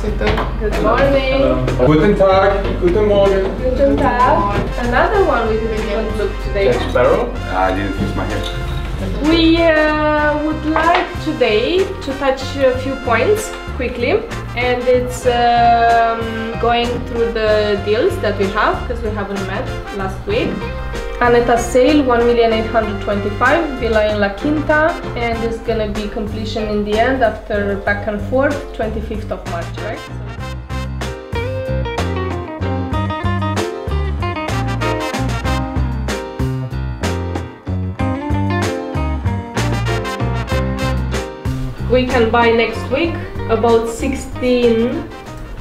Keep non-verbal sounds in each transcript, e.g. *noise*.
Super. Good morning. Guten Tag, guten Morgen. Guten Tag. Another one we didn't look today. Sparrow? I didn't fix my hair. We uh, would like today to touch a few points quickly and it's um, going through the deals that we have because we haven't met last week. Aneta sale 1,825 villa in La Quinta and it's gonna be completion in the end after back and forth 25th of March, right? we can buy next week about 16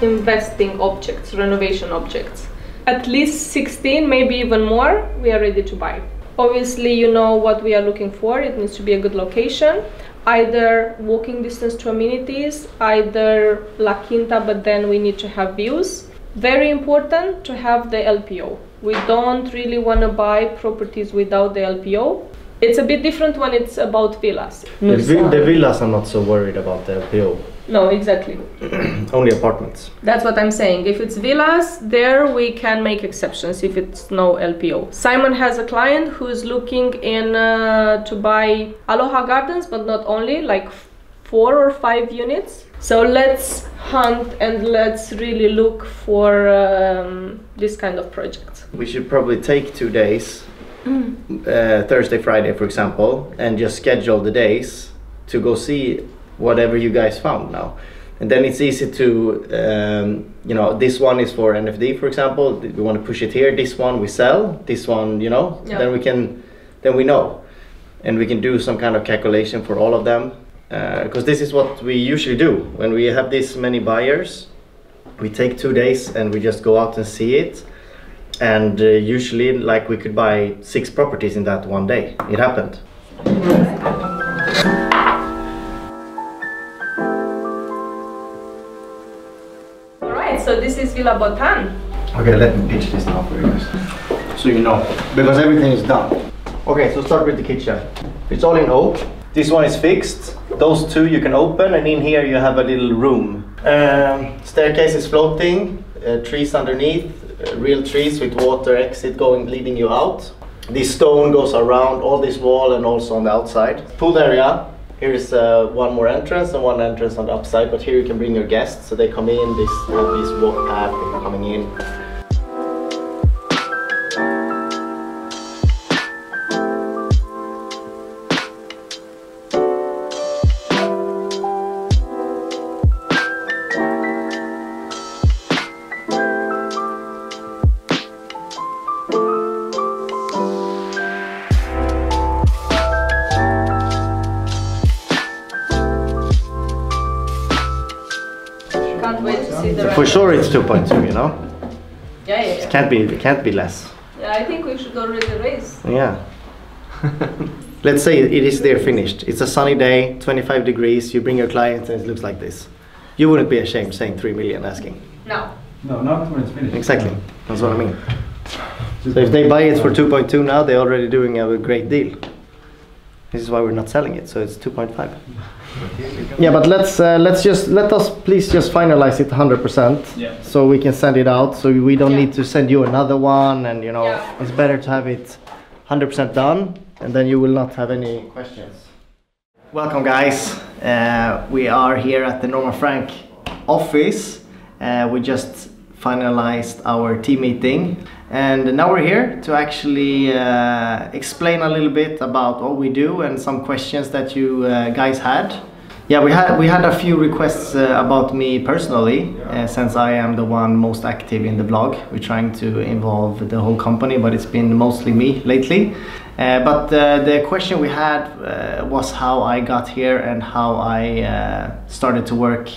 investing objects, renovation objects. At least 16, maybe even more, we are ready to buy. Obviously, you know what we are looking for. It needs to be a good location, either walking distance to amenities, either La Quinta, but then we need to have views. Very important to have the LPO. We don't really want to buy properties without the LPO it's a bit different when it's about villas. The, vi- the villas I'm not so worried about the LPO. No, exactly. *clears throat* Only apartments. That's what I'm saying. If it's villas, there we can make exceptions if it's no LPO. Simon has a client who is looking in uh, to buy Aloha Gardens, but not only, like four or five units. So let's hunt and let's really look for um, this kind of project. We should probably take two days, uh, Thursday, Friday, for example, and just schedule the days to go see whatever you guys found now. And then it's easy to, um, you know, this one is for NFD, for example. We want to push it here. This one we sell. This one, you know, Yeah. then we can, then we know, and we can do some kind of calculation for all of them. Because this is what we usually do when we have this many buyers. We take two days and we just go out and see it and uh, usually like we could buy six properties in that one day it happened Villa Botan. okay let me pitch this now for you guys. So you know. Because everything is done. Okay so start with the kitchen. It's all in oak. This one is fixed. Those two you can open and in here you have a little room. Um, staircase is floating. Uh, trees underneath. Uh, real trees with water exit going leading you out. This stone goes around all this wall and also on the outside. Pool area here is uh, one more entrance and one entrance on the upside but here you can bring your guests. So they come in this this walk path coming in wait to see the For sure, it's 2.2. You know, Yeah, yeah, it can't be. It can't be less. Yeah, I think we should already raise. Yeah. *laughs* Let's say it is there finished. It's a sunny day, 25 degrees. You bring your clients and it looks like this. You wouldn't be ashamed saying three million asking. No. No, not when it's finished. Exactly. That's what I mean. So if they buy it for 2.2 now, they're already doing a great deal. This is why we're not selling it. So it's 2.5. Yeah, but let's uh, let's just let us please just finalize it 100%. Yeah. So we can send it out. So we don't Yeah. need to send you another one, and you know Yeah. it's better to have it 100% done, and then you will not have any questions. Welcome, guys. Uh, we are here at the Norma Franck office. Uh, we just finalized our team meeting, and now we're here to actually uh, explain a little bit about what we do and some questions that you uh, guys had. Yeah, we had we had a few requests uh, about me personally, uh, since I am the one most active in the blog. We're trying to involve the whole company, but it's been mostly me lately. Uh, but uh, the question we had was how I got here and how I started to work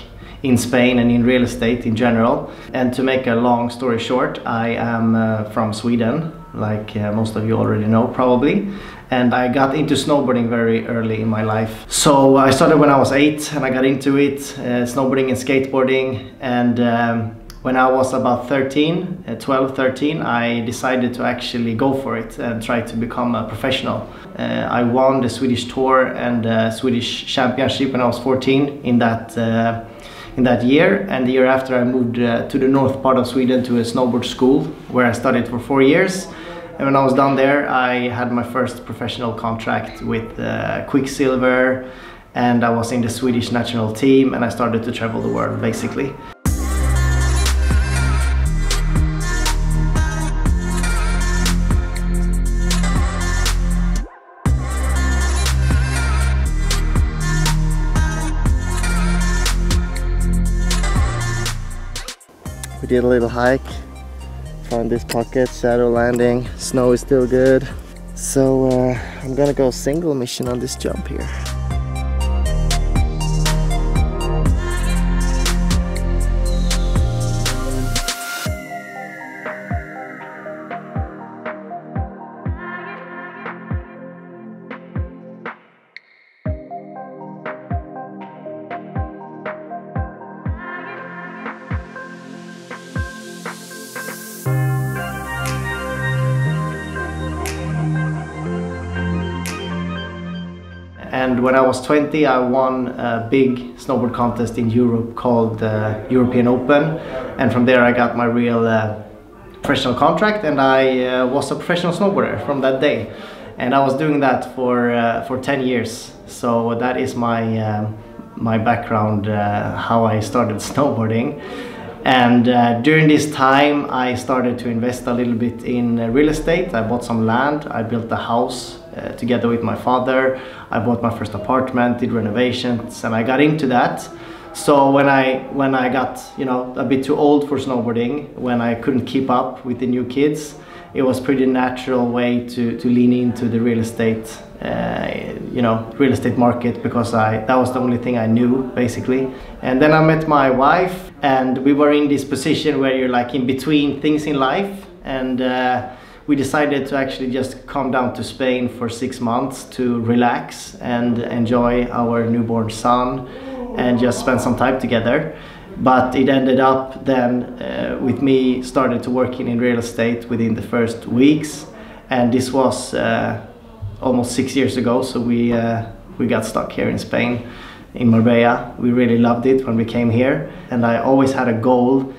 in Spain and in real estate in general. And to make a long story short, I am uh, from Sweden, like uh, most of you already know probably. And I got into snowboarding very early in my life. So I started when I was eight and I got into it, uh, snowboarding and skateboarding. And um, when I was about 13, uh, 12, 13, I decided to actually go for it and try to become a professional. Uh, I won the Swedish Tour and uh, Swedish Championship when I was 14 in that uh, in that year. And the year after, I moved uh, to the north part of Sweden to a snowboard school where I studied for four years. And when I was down there, I had my first professional contract with uh, Quiksilver, and I was in the Swedish national team, and I started to travel the world basically. Did a little hike, found this pocket, shadow landing, snow is still good. So uh, I'm gonna go single mission on this jump here. And when I was 20, I won a big snowboard contest in Europe called the European Open. And from there, I got my real uh, professional contract, and I uh, was a professional snowboarder from that day. And I was doing that for uh, for 10 years. So that is my um, my background, uh, how I started *laughs* snowboarding. And uh, during this time, I started to invest a little bit in uh, real estate. I bought some land. I built a house uh, together with my father. I bought my first apartment, did renovations, and I got into that. So when I when I got you know a bit too old for snowboarding, when I couldn't keep up with the new kids, it was pretty natural way to to lean into the real estate uh, you know real estate market because I that was the only thing I knew basically. And then I met my wife, and we were in this position where you're like in between things in life, and. Uh, we decided to actually just come down to Spain for six months to relax and enjoy our newborn son and just spend some time together. But it ended up then uh, with me started to working in real estate within the first weeks, and this was uh, almost six years ago. So we uh, we got stuck here in Spain, in Marbella. We really loved it when we came here, and I always had a goal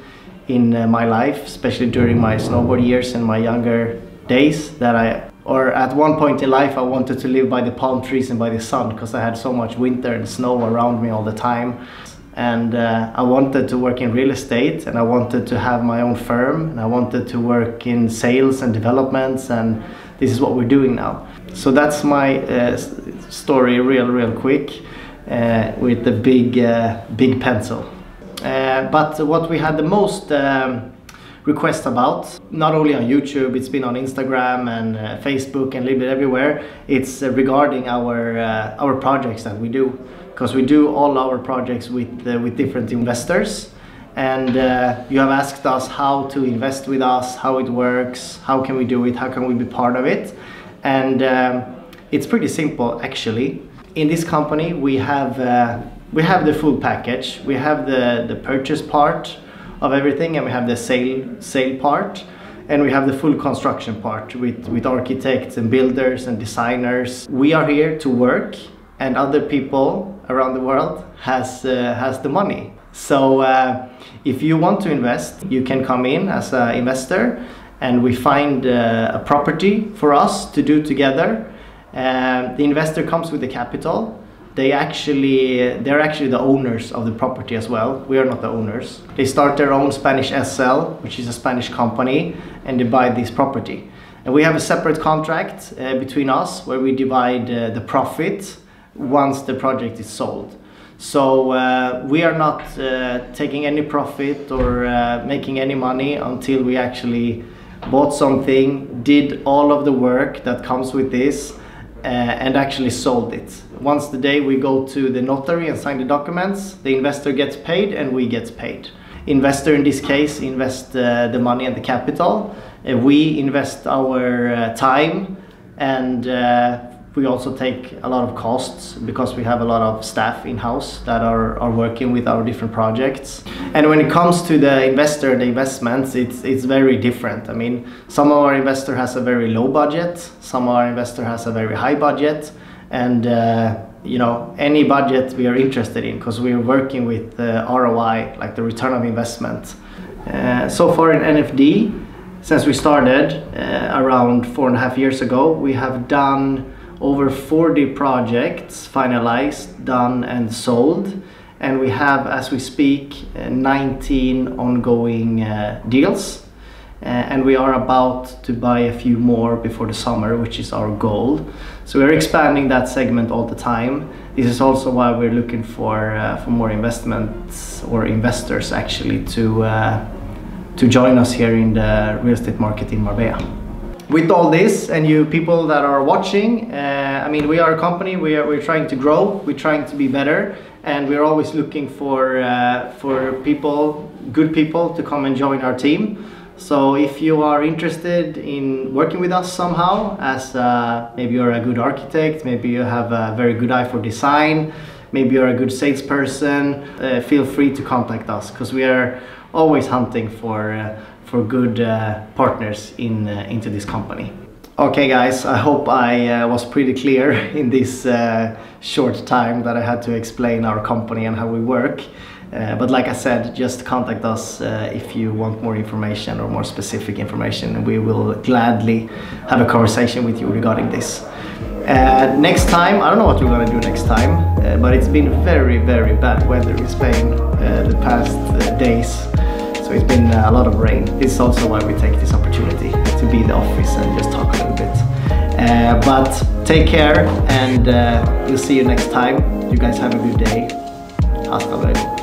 in uh, my life, especially during my snowboard years and my younger days, that I, or at one point in life, I wanted to live by the palm trees and by the sun because I had so much winter and snow around me all the time. And uh, I wanted to work in real estate and I wanted to have my own firm and I wanted to work in sales and developments and this is what we're doing now. So that's my uh, story real, real quick uh, with the big, uh, big pencil. Uh, but what we had the most um, requests about, not only on YouTube, it's been on Instagram and uh, Facebook and a little bit everywhere, it's uh, regarding our, uh, our projects that we do. Because we do all our projects with, uh, with different investors. And uh, you have asked us how to invest with us, how it works, how can we do it, how can we be part of it. And um, it's pretty simple actually. In this company we have we have the full package. We have the, the purchase part of everything and we have the sale, sale part and we have the full construction part with, with architects and builders and designers. We are here to work and other people around the world has, uh, has the money. So uh, if you want to invest, you can come in as an investor and we find uh, a property for us to do together. Uh, the investor comes with the capital they actually they're actually the owners of the property as well. We are not the owners. They start their own spanish sl which is a spanish company and they buy this property. And we have a separate contract uh, between us where we divide uh, the profit once the project is sold. So uh, we are not uh, taking any profit or uh, making any money until we actually bought something did all of the work that comes with this uh, and actually sold it. Once the day we go to the notary and sign the documents, the investor gets paid and we get paid. Investor in this case invest uh, the money and the capital. Uh, we invest our uh, time and uh, we also take a lot of costs because we have a lot of staff in-house that are, are working with our different projects. And when it comes to the investor the investments, it's, it's very different. I mean, some of our investor has a very low budget, some of our investor has a very high budget, and uh, you know any budget we are interested in because we are working with the ROI, like the return of investment. Uh, so far in NFD, since we started uh, around four and a half years ago, we have done over 40 projects finalized, done, and sold. And we have, as we speak, uh, 19 ongoing uh, deals. Uh, and we are about to buy a few more before the summer, which is our goal. So we're expanding that segment all the time. This is also why we're looking for uh, for more investments or investors actually to uh, to join us here in the real estate market in Marbella with all this and you people that are watching uh, i mean we are a company we are we're trying to grow we're trying to be better and we're always looking for uh, for people good people to come and join our team. So if you are interested in working with us somehow as uh, maybe you're a good architect maybe you have a very good eye for design maybe you're a good salesperson uh, feel free to contact us because we are always hunting for uh, for good uh, partners in uh, into this company. Okay guys, I hope I uh, was pretty clear *laughs* in this uh, short time that I had to explain our company and how we work. Uh, but like I said, just contact us uh, if you want more information or more specific information and we will gladly have a conversation with you regarding this. next time, I don't know what we're gonna do next time, but it's been very, very bad weather in Spain the past days. So it's been a lot of rain. This is also why we take this opportunity to be in the office and just talk a little bit. Uh, but take care and uh, we'll see you next time. You guys have a good day. Hasta luego.